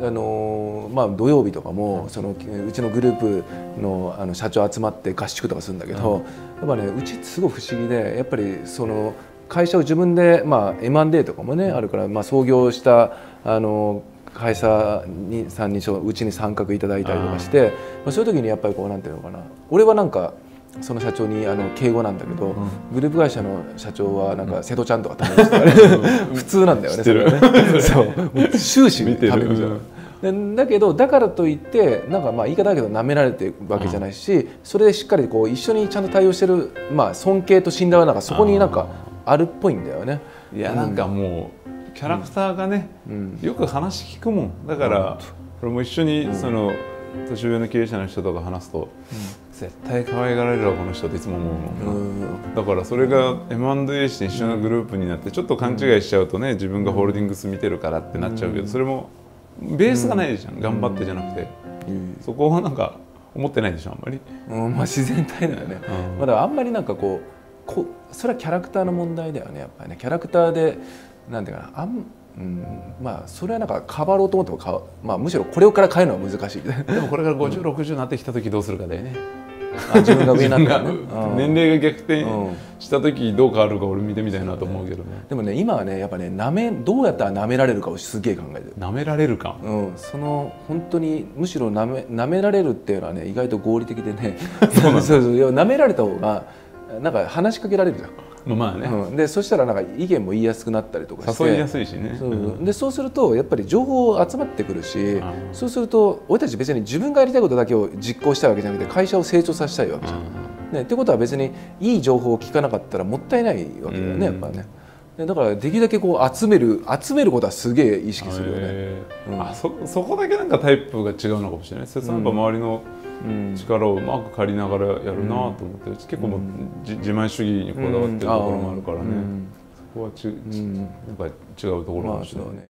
あのまあ、土曜日とかもそのうちのグループのあの社長集まって合宿とかするんだけど、やっぱねうちすごい不思議でやっぱりその会社を自分で、まあ、M&A とかもねあるから、まあ、創業したあの会社にさんにうちに参画いただいたりとかしてまあ、そういう時にやっぱりこうなんていうのかな。俺はなんかその社長にあの敬語なんだけど、うん、グループ会社の社長はなんか瀬戸ちゃんとかためにして普通なんだよねそれね。そう。終始ためじゃん。だけどだからといってなんかまあ言い方だけどなめられてるわけじゃないし、うん、それでしっかりこう一緒にちゃんと対応してる、まあ、尊敬と信頼はなんかそこになんかあるっぽいんだよね。いやなんかもうキャラクターがね、うん、よく話聞くもん。だから、これも一緒にその、年上の経営者の人とか話すと、絶対可愛がられるわこの人っていつも思うの、だからそれが M&A して一緒のグループになってちょっと勘違いしちゃうとね自分がホールディングス見てるからってなっちゃうけどそれもベースがないじゃん、頑張ってじゃなくて、そこをなんか思ってないでしょあんまり、うんまあ、自然体だよね、まだあんまりなんかこうこそれはキャラクターの問題だよねやっぱりね。キャラクターでなんていうかなあんうん、まあそれはなんか変わろうと思ってもか、まあ、むしろこれから変えるのは難しい。でもこれから5060になってきた時どうするかだよね。あ自分が上になったらね。年齢が逆転した時どう変わるか俺見てみたいなと思うけどね、でもね今はねやっぱねなめどうやったらなめられるかをすげえ考えてる。なめられるか、うん、その本当にむしろなめなめられるっていうのはね意外と合理的でね。そう そうそう。なめられた方がなんか話しかけられるじゃんまあね、うん、でそしたらなんか意見も言いやすくなったりとかして。誘いやすいしね。そう,、でそうするとやっぱり情報集まってくるしそうすると俺たち別に自分がやりたいことだけを実行したいわけじゃなくて会社を成長させたいわけじゃん。ね、ってことは別にいい情報を聞かなかったらもったいないわけだよね、やっぱね。だからできるだけこう集める集めることはすげえ意識するよね、うん、あそそこだけなんかタイプが違うのかもしれないですやっぱ周りの力をうまく借りながらやるなと思って、結構もう、自前主義にこだわってるところもあるからね、そこはち、うん、やっぱり違うところかもしれない。